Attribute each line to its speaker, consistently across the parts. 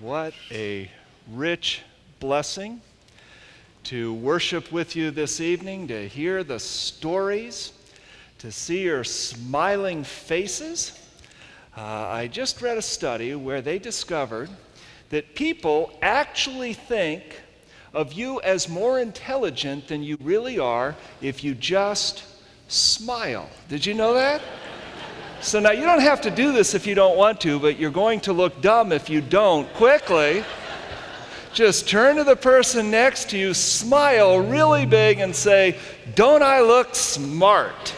Speaker 1: What a rich blessing to worship with you this evening, to hear the stories, to see your smiling faces. Uh, I just read a study where they discovered that people actually think of you as more intelligent than you really are if you just smile. Did you know that? So now you don't have to do this if you don't want to, but you're going to look dumb if you don't. Quickly, just turn to the person next to you, smile really big, and say, Don't I look smart?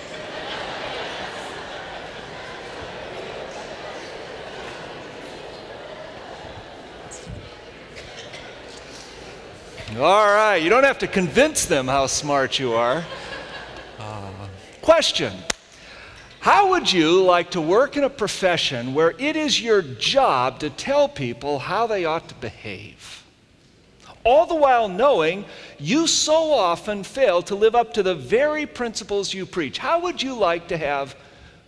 Speaker 1: All right, you don't have to convince them how smart you are. Uh, question how would you like to work in a profession where it is your job to tell people how they ought to behave? All the while knowing you so often fail to live up to the very principles you preach. How would you like to have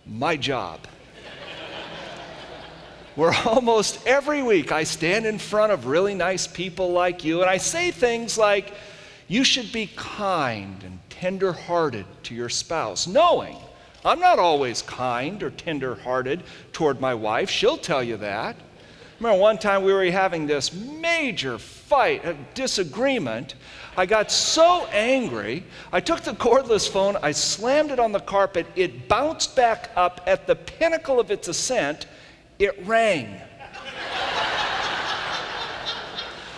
Speaker 1: my job? where almost every week I stand in front of really nice people like you and I say things like, you should be kind and tender hearted to your spouse, knowing I'm not always kind or tender hearted toward my wife. She'll tell you that. Remember one time we were having this major fight, a disagreement. I got so angry, I took the cordless phone, I slammed it on the carpet, it bounced back up at the pinnacle of its ascent, it rang.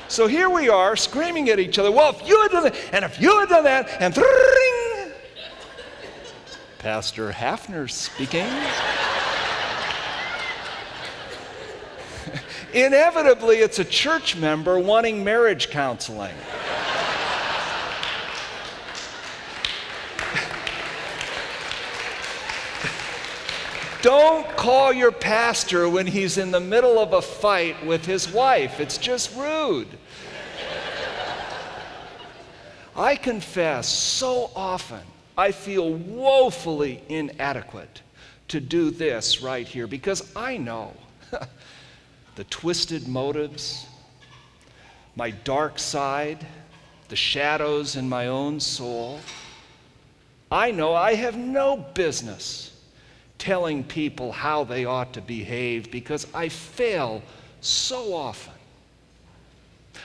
Speaker 1: so here we are screaming at each other, well, if you had done that, and if you had done that, and Pastor Haffner speaking. Inevitably, it's a church member wanting marriage counseling. Don't call your pastor when he's in the middle of a fight with his wife. It's just rude. I confess so often I feel woefully inadequate to do this right here because I know the twisted motives, my dark side, the shadows in my own soul. I know I have no business telling people how they ought to behave because I fail so often.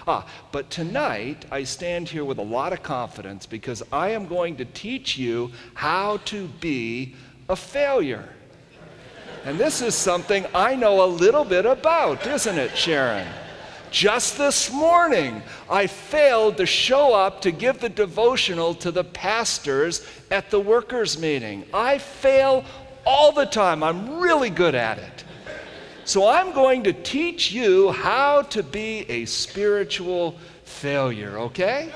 Speaker 1: Ah, but tonight I stand here with a lot of confidence because I am going to teach you how to be a failure. And this is something I know a little bit about, isn't it, Sharon? Just this morning, I failed to show up to give the devotional to the pastors at the workers' meeting. I fail all the time. I'm really good at it. So I'm going to teach you how to be a spiritual failure, okay?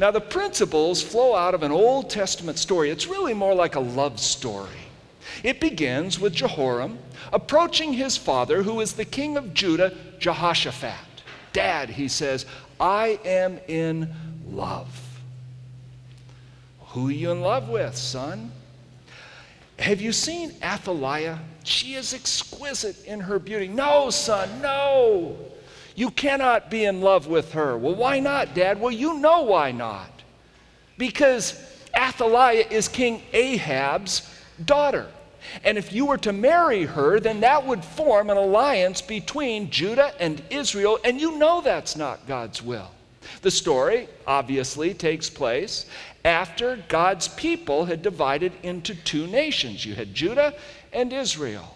Speaker 1: Now, the principles flow out of an Old Testament story. It's really more like a love story. It begins with Jehoram approaching his father, who is the king of Judah, Jehoshaphat. Dad, he says, I am in love. Who are you in love with, son? Have you seen Athaliah? She is exquisite in her beauty. No, son, no. You cannot be in love with her. Well, why not, Dad? Well, you know why not. Because Athaliah is King Ahab's daughter. And if you were to marry her, then that would form an alliance between Judah and Israel, and you know that's not God's will. The story obviously takes place after God's people had divided into two nations. You had Judah and Israel.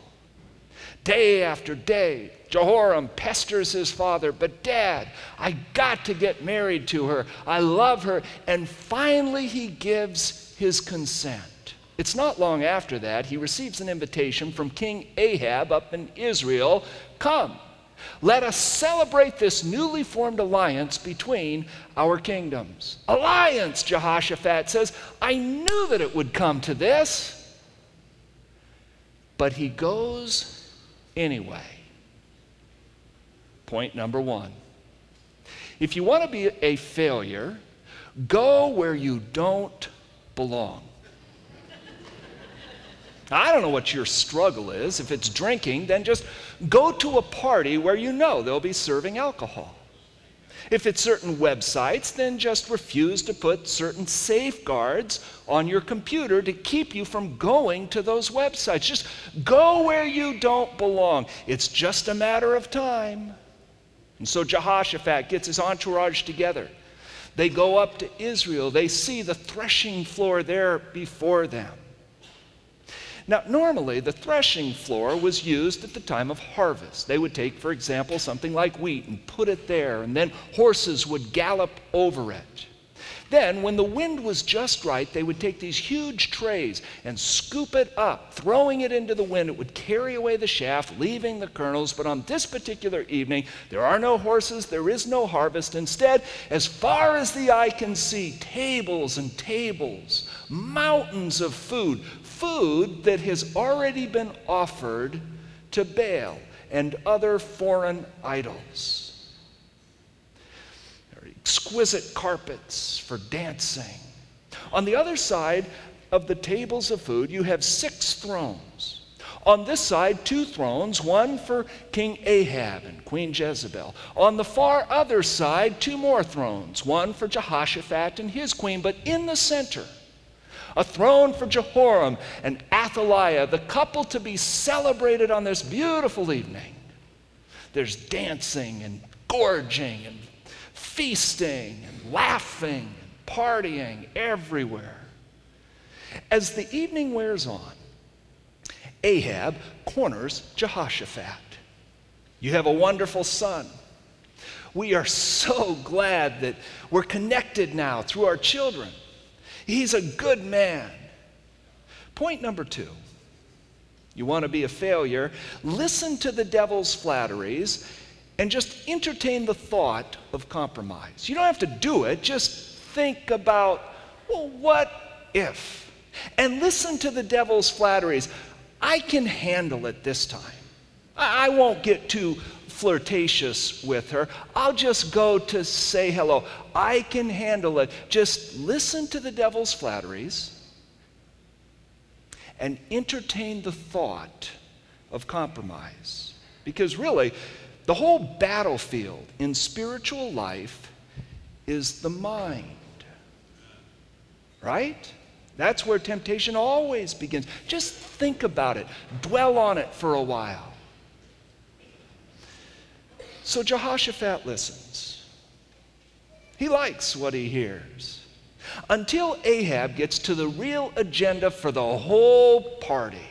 Speaker 1: Day after day, Jehoram pesters his father, but dad, I got to get married to her. I love her. And finally, he gives his consent. It's not long after that he receives an invitation from King Ahab up in Israel Come, let us celebrate this newly formed alliance between our kingdoms. Alliance, Jehoshaphat says. I knew that it would come to this. But he goes anyway. Point number one. If you want to be a failure, go where you don't belong. I don't know what your struggle is. If it's drinking, then just go to a party where you know they'll be serving alcohol. If it's certain websites, then just refuse to put certain safeguards on your computer to keep you from going to those websites. Just go where you don't belong. It's just a matter of time. And so Jehoshaphat gets his entourage together. They go up to Israel. They see the threshing floor there before them. Now, normally the threshing floor was used at the time of harvest. They would take, for example, something like wheat and put it there, and then horses would gallop over it. Then, when the wind was just right, they would take these huge trays and scoop it up, throwing it into the wind. It would carry away the shaft, leaving the kernels. But on this particular evening, there are no horses, there is no harvest. Instead, as far as the eye can see, tables and tables, mountains of food, food that has already been offered to Baal and other foreign idols. There are exquisite carpets for dancing. On the other side of the tables of food, you have six thrones. On this side, two thrones, one for King Ahab and Queen Jezebel. On the far other side, two more thrones, one for Jehoshaphat and his queen. But in the center, a throne for Jehoram and Athaliah, the couple to be celebrated on this beautiful evening. There's dancing and gorging and feasting and laughing and partying everywhere. As the evening wears on, Ahab corners Jehoshaphat. You have a wonderful son. We are so glad that we're connected now through our children. He's a good man. Point number two you want to be a failure, listen to the devil's flatteries and just entertain the thought of compromise. You don't have to do it, just think about, well, what if? And listen to the devil's flatteries. I can handle it this time. I won't get too flirtatious with her. I'll just go to say hello. I can handle it. Just listen to the devil's flatteries and entertain the thought of compromise. Because really, the whole battlefield in spiritual life is the mind. Right? That's where temptation always begins. Just think about it, dwell on it for a while. So Jehoshaphat listens. He likes what he hears. Until Ahab gets to the real agenda for the whole party.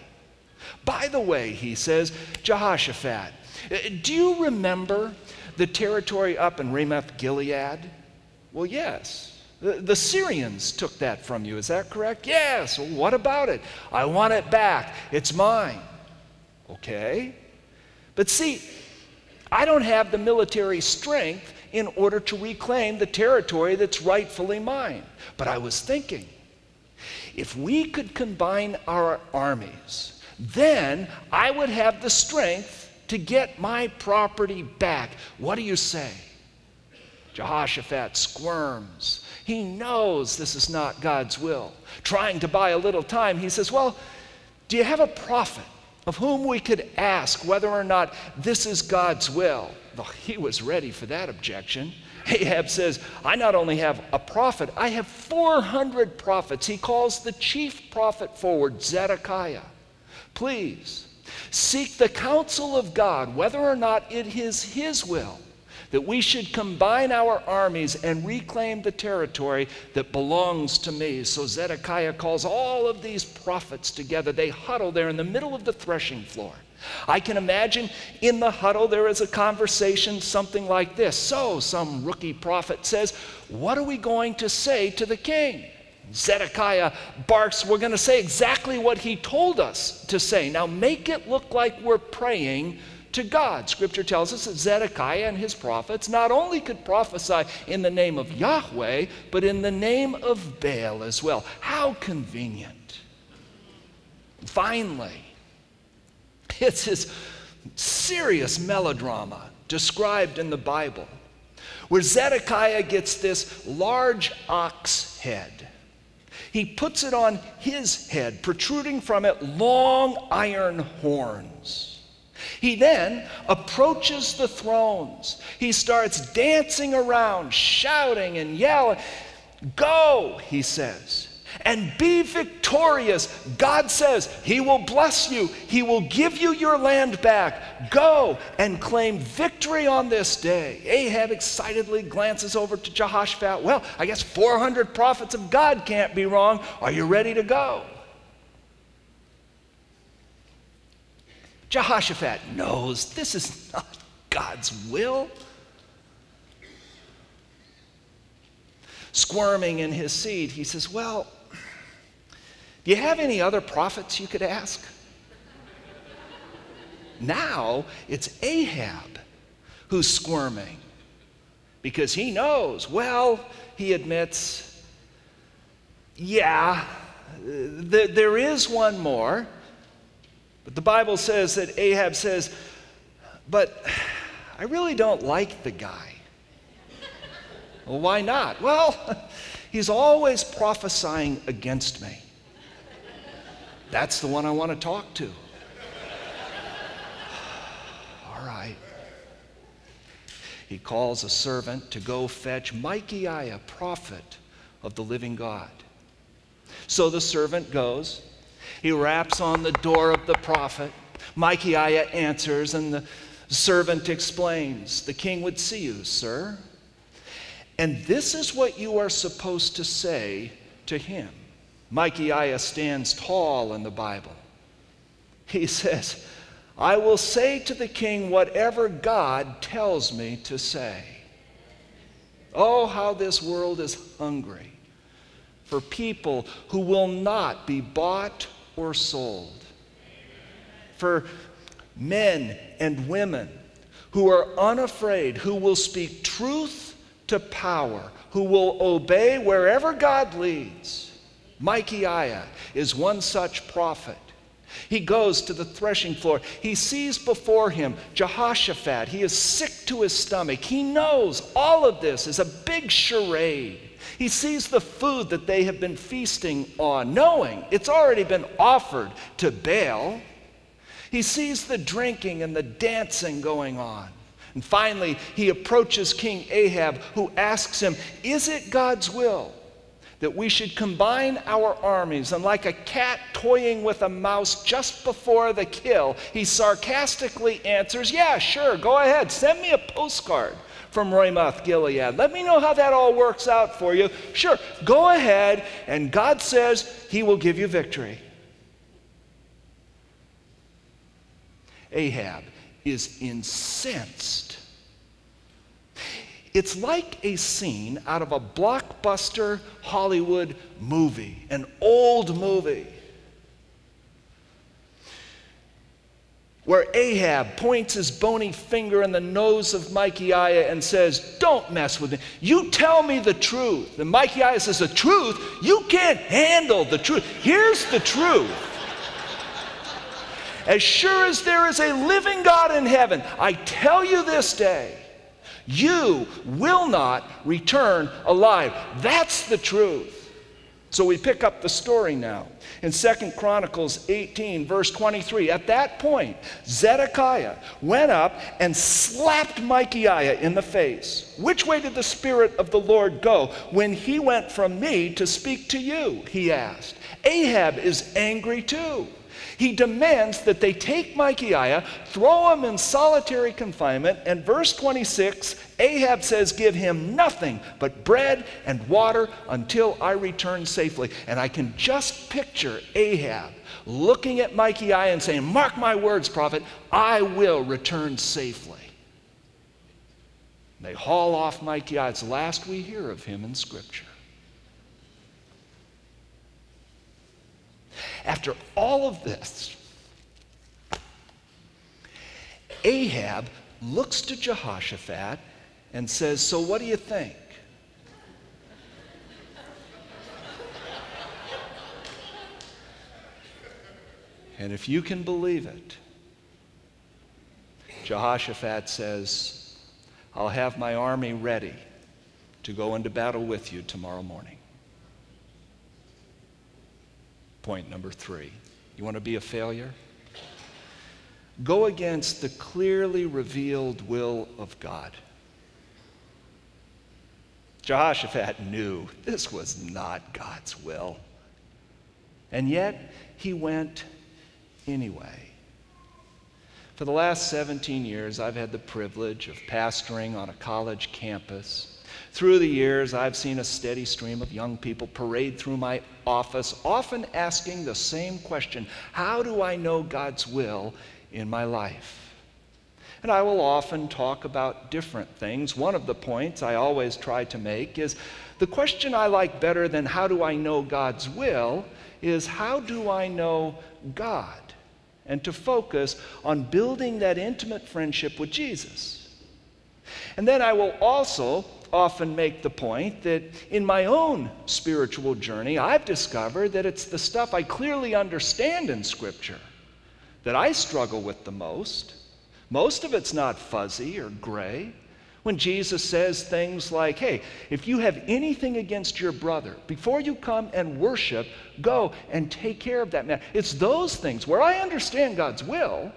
Speaker 1: By the way, he says, Jehoshaphat, eh, do you remember the territory up in Ramoth Gilead? Well, yes. The, Syrians took that from you, is that correct? Yes. What about it? I want it back. It's mine. Okay. But see, I don't have the military strength in order to reclaim the territory that's rightfully mine. But I was thinking, if we could combine our armies, then I would have the strength to get my property back. What do you say? Jehoshaphat squirms. He knows this is not God's will. Trying to buy a little time, he says, Well, do you have a prophet of whom we could ask whether or not this is God's will. Well, he was ready for that objection. Ahab says, I not only have a prophet, I have 400 prophets. He calls the chief prophet forward, Zedekiah. Please seek the counsel of God whether or not it is his will that we should combine our armies and reclaim the territory that belongs to me. So Zedekiah calls all of these prophets together. They huddle there in the middle of the threshing floor. I can imagine in the huddle there is a conversation something like this. So, some rookie prophet says, What are we going to say to the king? Zedekiah barks, We're going to say exactly what he told us to say. Now, make it look like we're praying to God. Scripture tells us that Zedekiah and his prophets not only could prophesy in the name of Yahweh, but in the name of Baal as well. How convenient. Finally, it's this serious melodrama described in the Bible where Zedekiah gets this large ox head. He puts it on his head, protruding from it long iron horns. He then approaches the thrones. He starts dancing around, shouting and yelling. Go, he says and be victorious. God says He will bless you, He will give you your land back. Go and claim victory on this day. Ahab excitedly glances over to Jehoshaphat. Well, I guess 400 prophets of God can't be wrong. Are you ready to go? Jehoshaphat knows this is not God's will. Squirming in his seat, he says, Well, do you have any other prophets you could ask? now it's Ahab who's squirming because he knows, well, he admits, yeah, th- there is one more. But the Bible says that Ahab says, but I really don't like the guy. well, why not? Well, he's always prophesying against me. That's the one I want to talk to. All right. He calls a servant to go fetch Micaiah, prophet of the living God. So the servant goes. He raps on the door of the prophet. Micaiah answers, and the servant explains The king would see you, sir. And this is what you are supposed to say to him. Micaiah stands tall in the Bible. He says, I will say to the king whatever God tells me to say. Oh, how this world is hungry for people who will not be bought or sold. For men and women who are unafraid, who will speak truth to power, who will obey wherever God leads Micaiah is one such prophet. He goes to the threshing floor. He sees before him Jehoshaphat. He is sick to his stomach. He knows all of this is a big charade. He sees the food that they have been feasting on, knowing it's already been offered to Baal. He sees the drinking and the dancing going on. And finally, he approaches King Ahab, who asks him, Is it God's will that we should combine our armies, and like a cat toying with a mouse just before the kill, he sarcastically answers, Yeah, sure, go ahead, send me a postcard from Ramoth Gilead. Let me know how that all works out for you. Sure, go ahead, and God says he will give you victory. Ahab is incensed it's like a scene out of a blockbuster Hollywood movie, an old movie, where Ahab points his bony finger in the nose of Micaiah and says, Don't mess with me. You tell me the truth. And Micaiah says, The truth? You can't handle the truth. Here's the truth. As sure as there is a living God in heaven, I tell you this day you will not return alive. That's the truth. So we pick up the story now. In Second Chronicles 18, verse 23, at that point, Zedekiah went up and slapped Micaiah in the face. Which way did the Spirit of the Lord go when he went from me to speak to you? He asked. Ahab is angry too. He demands that they take Micaiah, throw him in solitary confinement, and verse 26 Ahab says, Give him nothing but bread and water until I return safely. And I can just picture Ahab looking at Micaiah and saying, Mark my words, prophet, I will return safely. They haul off Micaiah. It's the last we hear of him in Scripture. After all of this, Ahab looks to Jehoshaphat and says, So what do you think? And if you can believe it, Jehoshaphat says, I'll have my army ready to go into battle with you tomorrow morning. Point number three. You want to be a failure? Go against the clearly revealed will of God. Jehoshaphat knew this was not God's will. And yet, he went anyway. For the last 17 years, I've had the privilege of pastoring on a college campus. Through the years, I've seen a steady stream of young people parade through my office, often asking the same question How do I know God's will in my life? And I will often talk about different things. One of the points I always try to make is the question I like better than how do I know God's will is how do I know God? And to focus on building that intimate friendship with Jesus. And then I will also often make the point that in my own spiritual journey, I've discovered that it's the stuff I clearly understand in Scripture that I struggle with the most. Most of it's not fuzzy or gray. When Jesus says things like, hey, if you have anything against your brother, before you come and worship, go and take care of that man. It's those things where I understand God's will,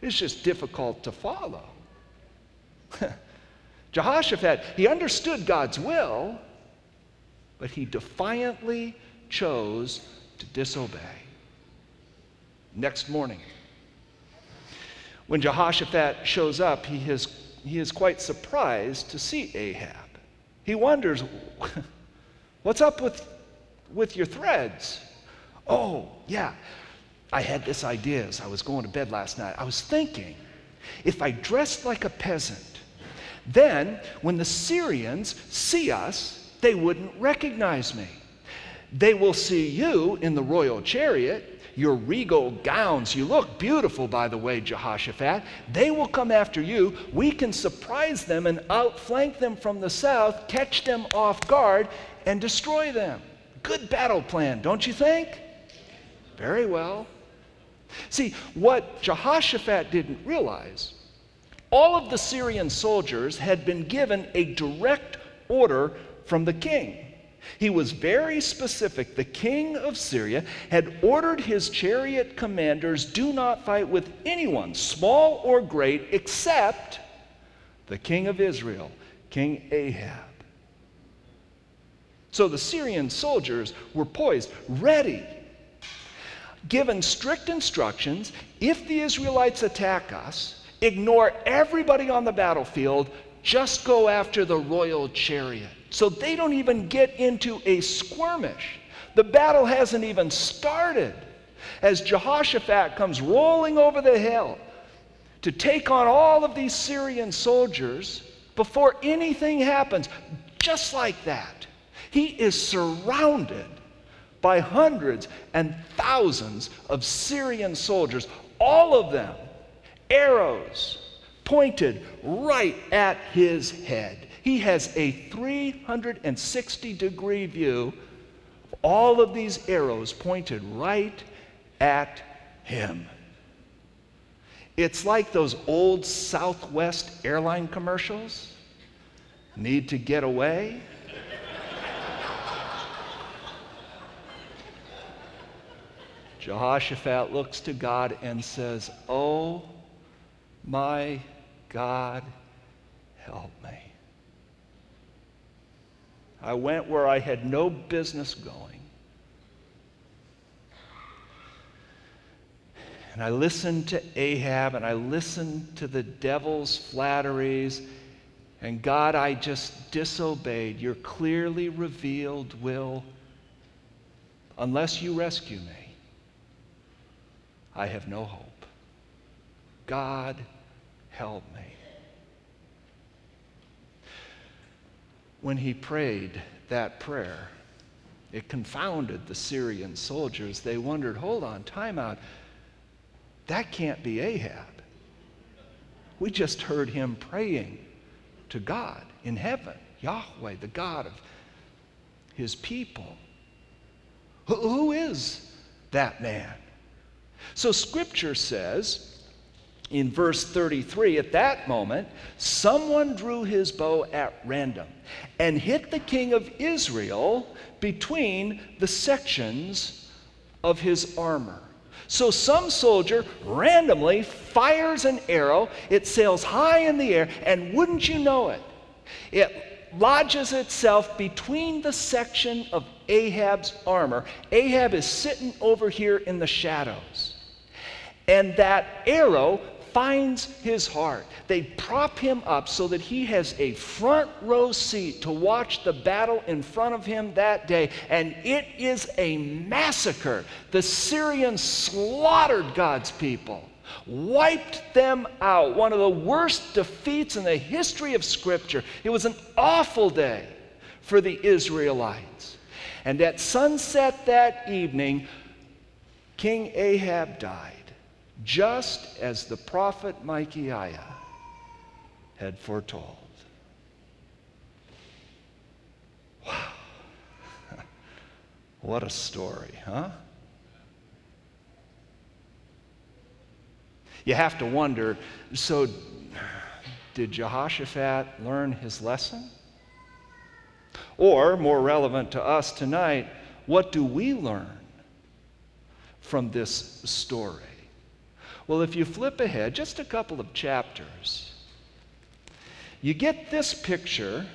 Speaker 1: it's just difficult to follow. Jehoshaphat, he understood God's will, but he defiantly chose to disobey. Next morning, when Jehoshaphat shows up, he is he is quite surprised to see Ahab. He wonders, What's up with, with your threads? Oh, yeah, I had this idea as I was going to bed last night. I was thinking, if I dressed like a peasant, then when the Syrians see us, they wouldn't recognize me. They will see you in the royal chariot, your regal gowns. You look beautiful, by the way, Jehoshaphat. They will come after you. We can surprise them and outflank them from the south, catch them off guard, and destroy them. Good battle plan, don't you think? Very well. See, what Jehoshaphat didn't realize, all of the Syrian soldiers had been given a direct order from the king. He was very specific. The king of Syria had ordered his chariot commanders do not fight with anyone, small or great, except the king of Israel, King Ahab. So the Syrian soldiers were poised, ready, given strict instructions if the Israelites attack us, ignore everybody on the battlefield, just go after the royal chariot. So they don't even get into a skirmish. The battle hasn't even started as Jehoshaphat comes rolling over the hill to take on all of these Syrian soldiers before anything happens. Just like that, he is surrounded by hundreds and thousands of Syrian soldiers, all of them arrows pointed right at his head. He has a 360 degree view of all of these arrows pointed right at him. It's like those old Southwest airline commercials. Need to get away? Jehoshaphat looks to God and says, Oh my God, help me. I went where I had no business going. And I listened to Ahab and I listened to the devil's flatteries. And God, I just disobeyed your clearly revealed will. Unless you rescue me, I have no hope. God, help me. when he prayed that prayer, it confounded the Syrian soldiers. They wondered, hold on, time out. That can't be Ahab. We just heard him praying to God in heaven, Yahweh, the God of his people. Who is that man? So scripture says in verse 33, at that moment, someone drew his bow at random and hit the king of Israel between the sections of his armor. So some soldier randomly fires an arrow, it sails high in the air, and wouldn't you know it, it lodges itself between the section of Ahab's armor. Ahab is sitting over here in the shadows. And that arrow finds his heart. They prop him up so that he has a front row seat to watch the battle in front of him that day. And it is a massacre. The Syrians slaughtered God's people, wiped them out. One of the worst defeats in the history of Scripture. It was an awful day for the Israelites. And at sunset that evening, King Ahab died just as the prophet Micaiah had foretold. Wow. what a story, huh? You have to wonder so, did Jehoshaphat learn his lesson? Or, more relevant to us tonight, what do we learn from this story? Well, if you flip ahead just a couple of chapters, you get this picture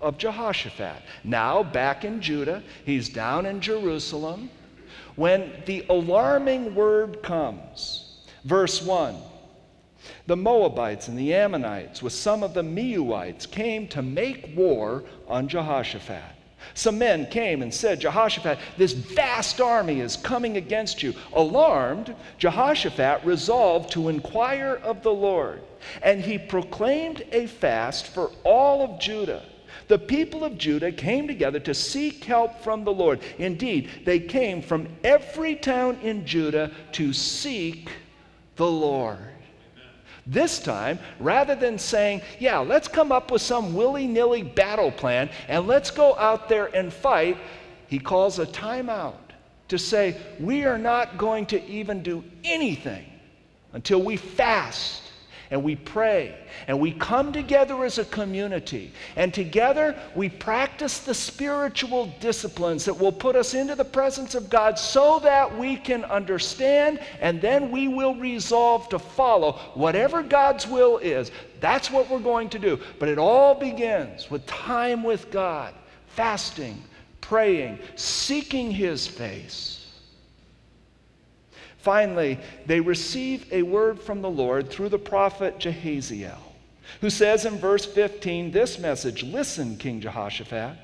Speaker 1: of Jehoshaphat. Now, back in Judah, he's down in Jerusalem when the alarming word comes. Verse 1 The Moabites and the Ammonites, with some of the Meunites, came to make war on Jehoshaphat. Some men came and said, Jehoshaphat, this vast army is coming against you. Alarmed, Jehoshaphat resolved to inquire of the Lord, and he proclaimed a fast for all of Judah. The people of Judah came together to seek help from the Lord. Indeed, they came from every town in Judah to seek the Lord. This time, rather than saying, yeah, let's come up with some willy nilly battle plan and let's go out there and fight, he calls a timeout to say, we are not going to even do anything until we fast and we pray and we come together as a community. And together we practice the spiritual disciplines that will put us into the presence of God so that we can understand and then we will resolve to follow whatever God's will is. That's what we're going to do. But it all begins with time with God, fasting, praying, seeking His face. Finally, they receive a word from the Lord through the prophet Jahaziel, who says in verse 15 this message Listen, King Jehoshaphat,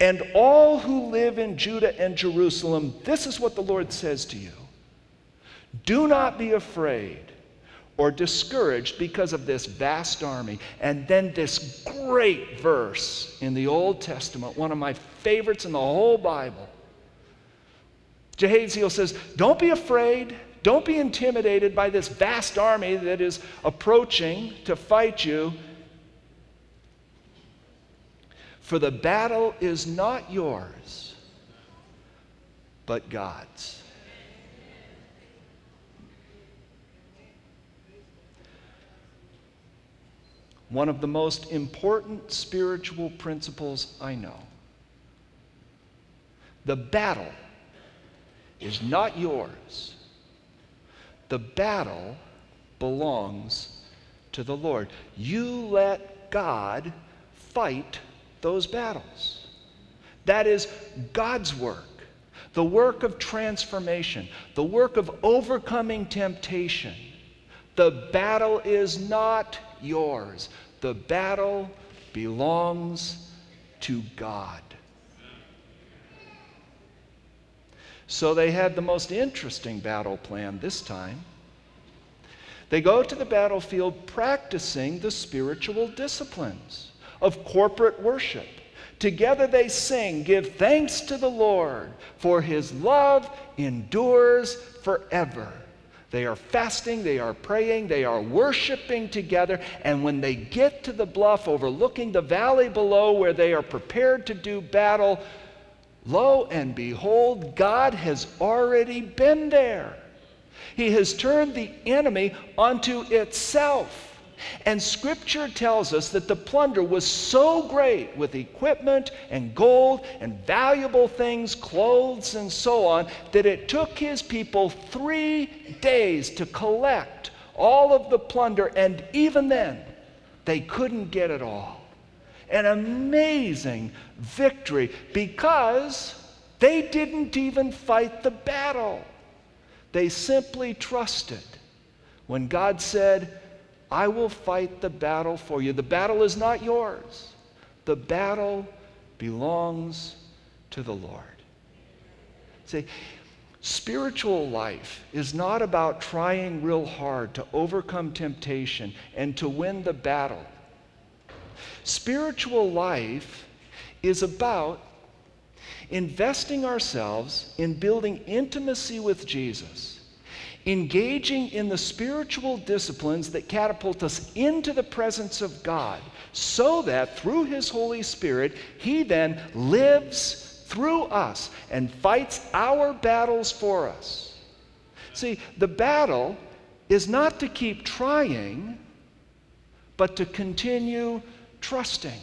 Speaker 1: and all who live in Judah and Jerusalem, this is what the Lord says to you Do not be afraid or discouraged because of this vast army. And then this great verse in the Old Testament, one of my favorites in the whole Bible. Jahaziel says, Don't be afraid. Don't be intimidated by this vast army that is approaching to fight you. For the battle is not yours, but God's. One of the most important spiritual principles I know. The battle is not yours. The battle belongs to the Lord. You let God fight those battles. That is God's work, the work of transformation, the work of overcoming temptation. The battle is not yours, the battle belongs to God. So they had the most interesting battle plan this time. They go to the battlefield practicing the spiritual disciplines of corporate worship. Together they sing, Give thanks to the Lord, for his love endures forever. They are fasting, they are praying, they are worshiping together. And when they get to the bluff overlooking the valley below where they are prepared to do battle, Lo and behold, God has already been there. He has turned the enemy onto itself. And scripture tells us that the plunder was so great with equipment and gold and valuable things, clothes and so on, that it took his people three days to collect all of the plunder. And even then, they couldn't get it all. An amazing victory because they didn't even fight the battle. They simply trusted. When God said, I will fight the battle for you. The battle is not yours, the battle belongs to the Lord. See, spiritual life is not about trying real hard to overcome temptation and to win the battle. Spiritual life is about investing ourselves in building intimacy with Jesus engaging in the spiritual disciplines that catapult us into the presence of God, so that through His Holy Spirit, He then lives through us and fights our battles for us. See, the battle is not to keep trying, but to continue trusting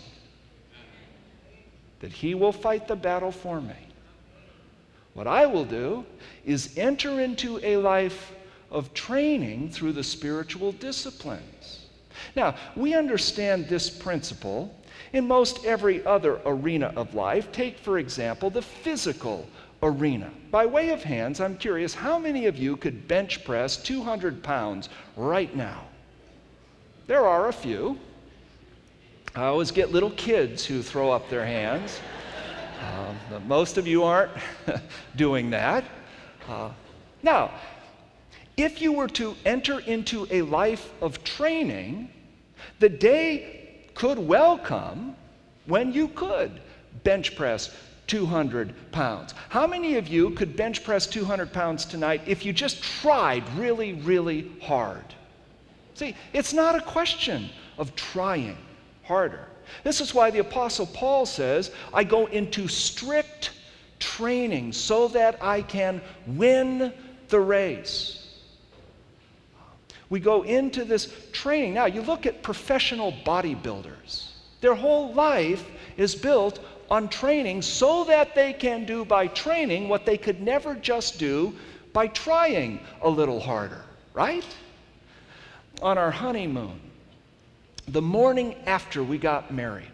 Speaker 1: that He will fight the battle for me. What I will do is enter into a life of training through the spiritual disciplines. Now, we understand this principle in most every other arena of life. Take, for example, the physical arena. By way of hands, I'm curious how many of you could bench press 200 pounds right now? There are a few. I always get little kids who throw up their hands. Uh, most of you aren't doing that. Uh, now, if you were to enter into a life of training, the day could well come when you could bench press 200 pounds. How many of you could bench press 200 pounds tonight if you just tried really, really hard? See, it's not a question of trying harder. This is why the Apostle Paul says, I go into strict training so that I can win the race. We go into this training. Now, you look at professional bodybuilders, their whole life is built on training so that they can do by training what they could never just do by trying a little harder, right? On our honeymoon, the morning after we got married,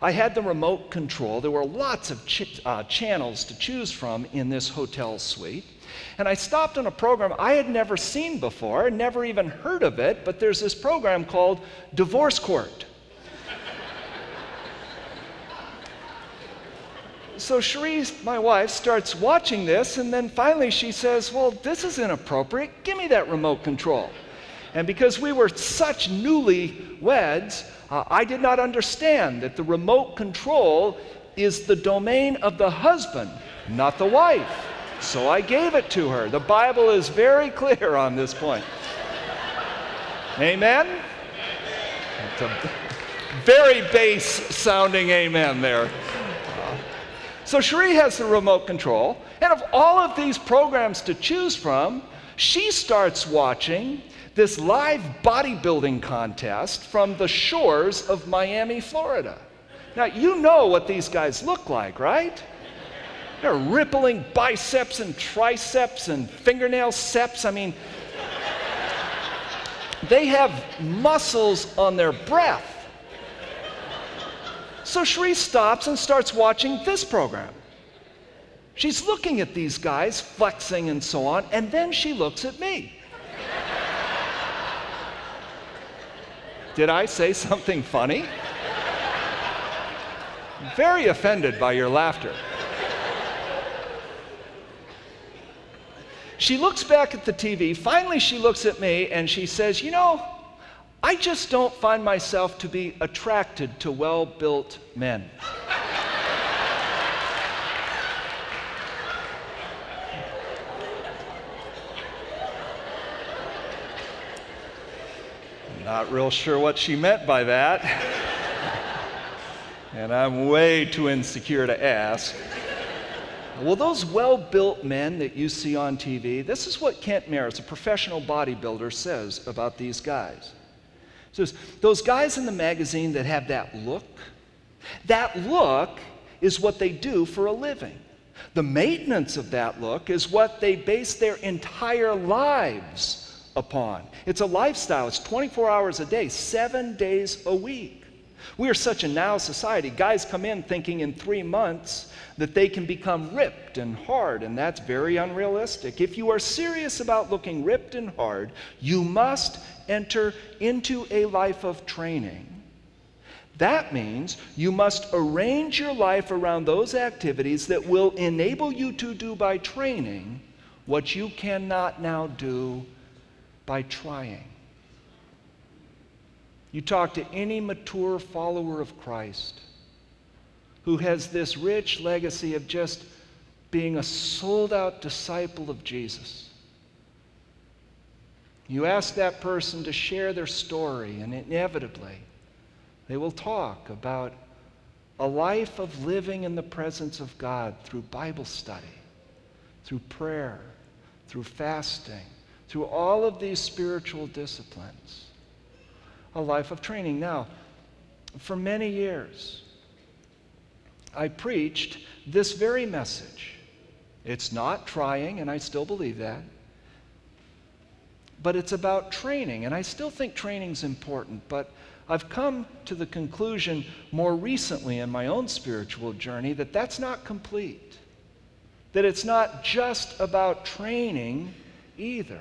Speaker 1: I had the remote control. There were lots of ch- uh, channels to choose from in this hotel suite. And I stopped on a program I had never seen before, never even heard of it, but there's this program called Divorce Court. so Cherie, my wife, starts watching this, and then finally she says, Well, this is inappropriate. Give me that remote control. And because we were such newly weds, uh, I did not understand that the remote control is the domain of the husband, not the wife. So I gave it to her. The Bible is very clear on this point. Amen? A very bass sounding amen there. so Cherie has the remote control, and of all of these programs to choose from, she starts watching this live bodybuilding contest from the shores of Miami, Florida. Now, you know what these guys look like, right? They're rippling biceps and triceps and fingernail seps. I mean, they have muscles on their breath. So Cherie stops and starts watching this program. She's looking at these guys flexing and so on, and then she looks at me. Did I say something funny? Very offended by your laughter. She looks back at the TV. Finally, she looks at me and she says, You know, I just don't find myself to be attracted to well built men. Not real sure what she meant by that. and I'm way too insecure to ask. Well, those well built men that you see on TV, this is what Kent Maris, a professional bodybuilder, says about these guys. So those guys in the magazine that have that look, that look is what they do for a living. The maintenance of that look is what they base their entire lives upon. It's a lifestyle, it's 24 hours a day, seven days a week. We are such a now society. Guys come in thinking in three months that they can become ripped and hard, and that's very unrealistic. If you are serious about looking ripped and hard, you must enter into a life of training. That means you must arrange your life around those activities that will enable you to do by training what you cannot now do by trying. You talk to any mature follower of Christ who has this rich legacy of just being a sold out disciple of Jesus. You ask that person to share their story, and inevitably, they will talk about a life of living in the presence of God through Bible study, through prayer, through fasting, through all of these spiritual disciplines. A life of training. Now, for many years, I preached this very message. It's not trying, and I still believe that. But it's about training, and I still think training's important, but I've come to the conclusion more recently in my own spiritual journey that that's not complete. That it's not just about training either.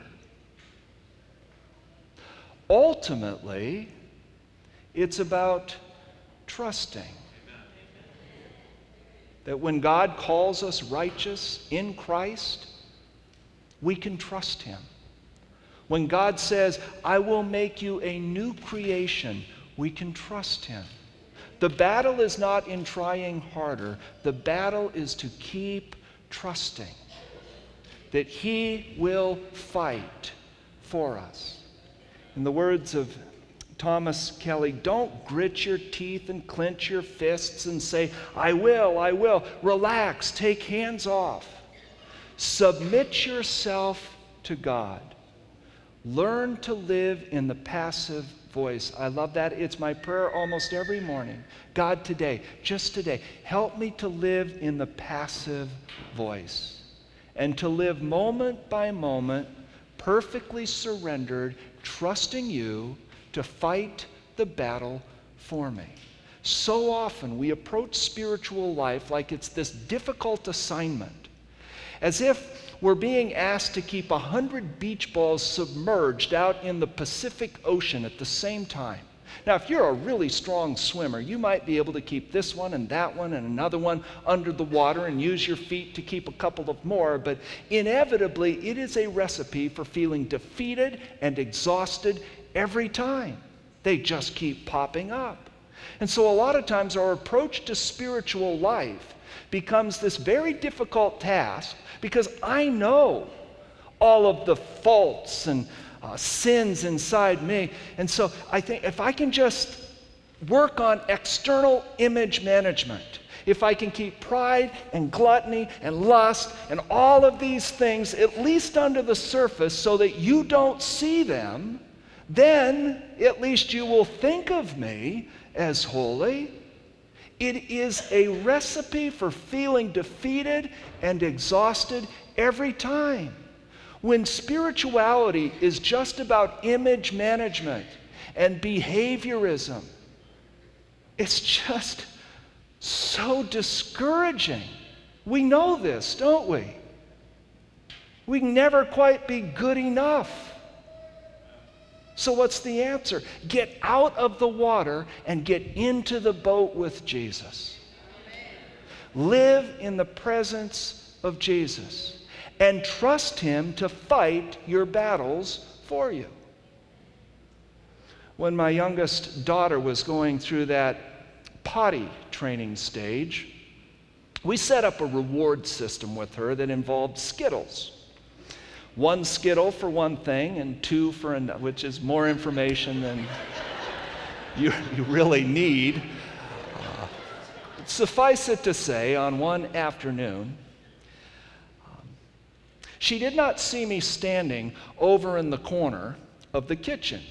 Speaker 1: Ultimately, it's about trusting. That when God calls us righteous in Christ, we can trust Him. When God says, I will make you a new creation, we can trust Him. The battle is not in trying harder, the battle is to keep trusting that He will fight for us. In the words of Thomas Kelly, don't grit your teeth and clench your fists and say, I will, I will. Relax, take hands off. Submit yourself to God. Learn to live in the passive voice. I love that. It's my prayer almost every morning. God, today, just today, help me to live in the passive voice and to live moment by moment, perfectly surrendered, trusting you to fight the battle for me. So often we approach spiritual life like it's this difficult assignment, as if we're being asked to keep 100 beach balls submerged out in the Pacific Ocean at the same time. Now, if you're a really strong swimmer, you might be able to keep this one and that one and another one under the water and use your feet to keep a couple of more, but inevitably, it is a recipe for feeling defeated and exhausted every time. They just keep popping up. And so, a lot of times, our approach to spiritual life becomes this very difficult task because I know all of the faults and uh, sins inside me. And so I think if I can just work on external image management, if I can keep pride and gluttony and lust and all of these things at least under the surface so that you don't see them, then at least you will think of me as holy it is a recipe for feeling defeated and exhausted every time. When spirituality is just about image management and behaviorism, it's just so discouraging. We know this, don't we? We can never quite be good enough. So, what's the answer? Get out of the water and get into the boat with Jesus. Live in the presence of Jesus and trust Him to fight your battles for you. When my youngest daughter was going through that potty training stage, we set up a reward system with her that involved Skittles one Skittle for one thing and two for another, which is more information than you, you really need. Uh, suffice it to say, on one afternoon, she did not see me standing over in the corner of the kitchen.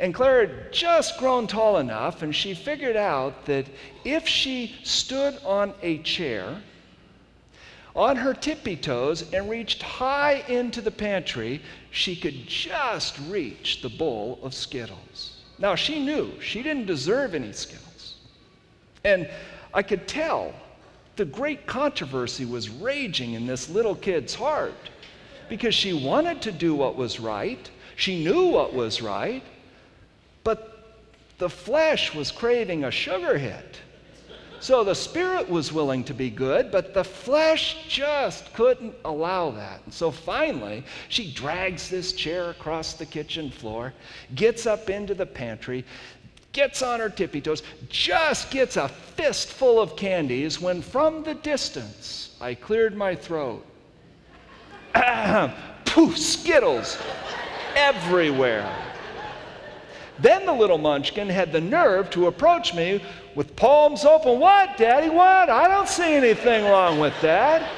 Speaker 1: And Claire had just grown tall enough, and she figured out that if she stood on a chair, on her tippy toes, and reached high into the pantry, she could just reach the bowl of Skittles. Now, she knew she didn't deserve any Skittles. And I could tell the great controversy was raging in this little kid's heart because she wanted to do what was right, she knew what was right, but the flesh was craving a sugar hit. So the spirit was willing to be good, but the flesh just couldn't allow that. And so finally, she drags this chair across the kitchen floor, gets up into the pantry, gets on her tippy toes, just gets a fistful of candies when from the distance I cleared my throat. Poof, Skittles everywhere. Then the little munchkin had the nerve to approach me with palms open. What, Daddy? What? I don't see anything wrong with that.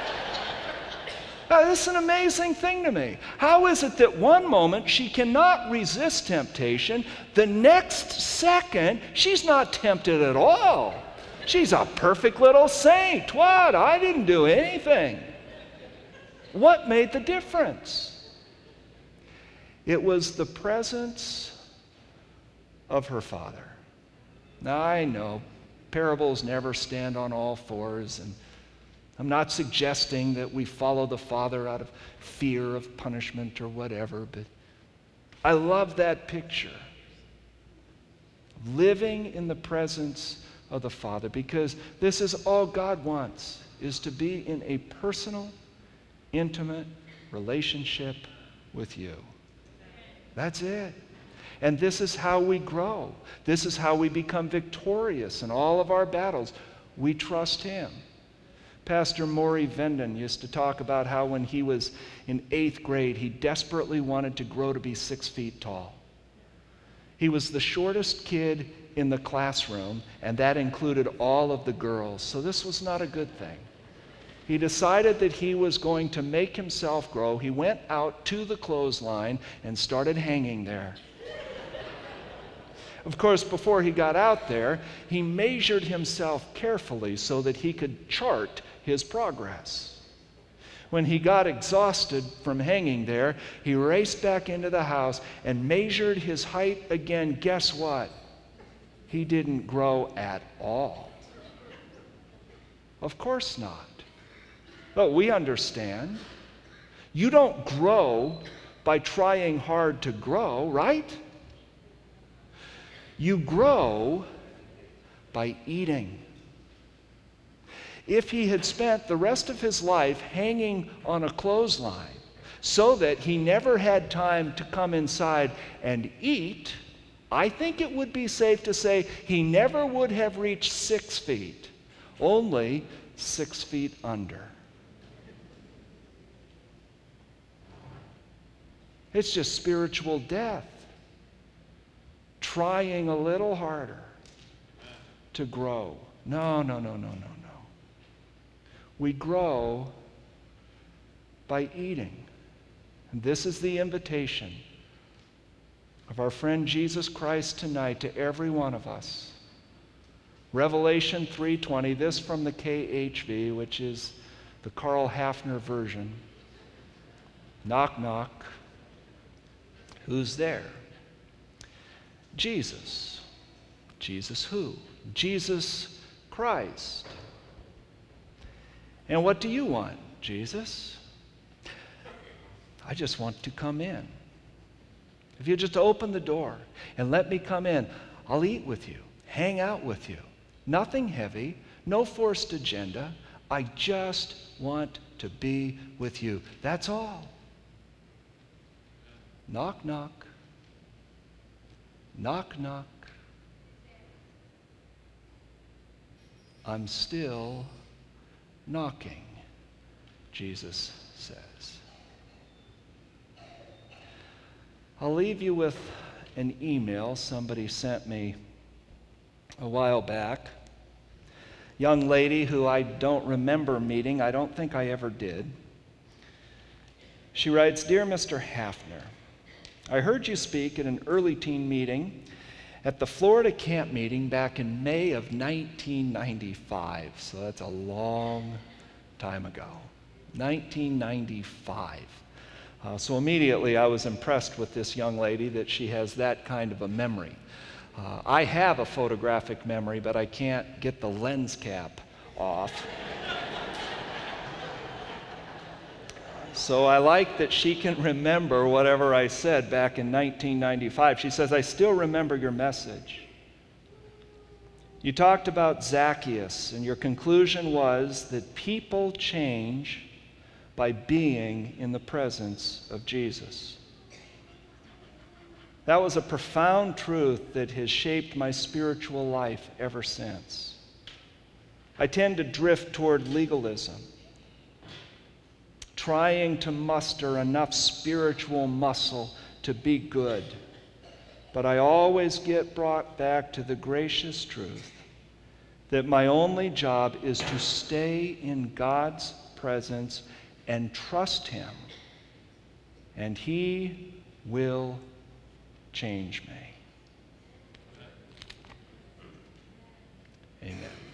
Speaker 1: Now, this is an amazing thing to me. How is it that one moment she cannot resist temptation, the next second she's not tempted at all? She's a perfect little saint. What? I didn't do anything. What made the difference? It was the presence of her father. Now, I know parables never stand on all fours, and I'm not suggesting that we follow the father out of fear of punishment or whatever, but I love that picture. Living in the presence of the Father, because this is all God wants, is to be in a personal, intimate relationship with you. That's it. And this is how we grow. This is how we become victorious in all of our battles. We trust Him. Pastor Maury Venden used to talk about how when he was in eighth grade, he desperately wanted to grow to be six feet tall. He was the shortest kid in the classroom, and that included all of the girls. So this was not a good thing. He decided that he was going to make himself grow. He went out to the clothesline and started hanging there. Of course, before he got out there, he measured himself carefully so that he could chart his progress. When he got exhausted from hanging there, he raced back into the house and measured his height again. Guess what? He didn't grow at all. Of course not. But we understand. You don't grow by trying hard to grow, right? You grow by eating. If he had spent the rest of his life hanging on a clothesline so that he never had time to come inside and eat, I think it would be safe to say he never would have reached six feet, only six feet under. It's just spiritual death trying a little harder to grow. No, no, no, no, no, no. We grow by eating. And this is the invitation of our friend Jesus Christ tonight to every one of us. Revelation 3:20, this from the KHV, which is the Karl Haffner version. Knock knock. Who's there? Jesus. Jesus who? Jesus Christ. And what do you want, Jesus? I just want to come in. If you just open the door and let me come in, I'll eat with you, hang out with you. Nothing heavy, no forced agenda. I just want to be with you. That's all. Knock, knock. Knock, knock. I'm still knocking, Jesus says. I'll leave you with an email somebody sent me a while back. Young lady who I don't remember meeting, I don't think I ever did. She writes Dear Mr. Haffner, I heard you speak at an early teen meeting at the Florida camp meeting back in May of 1995. So that's a long time ago. 1995. Uh, so immediately I was impressed with this young lady that she has that kind of a memory. Uh, I have a photographic memory, but I can't get the lens cap off. So I like that she can remember whatever I said back in 1995. She says, I still remember your message. You talked about Zacchaeus, and your conclusion was that people change by being in the presence of Jesus. That was a profound truth that has shaped my spiritual life ever since. I tend to drift toward legalism, trying to muster enough spiritual muscle to be good. But I always get brought back to the gracious truth that my only job is to stay in God's presence and trust Him, and He will change me. Amen.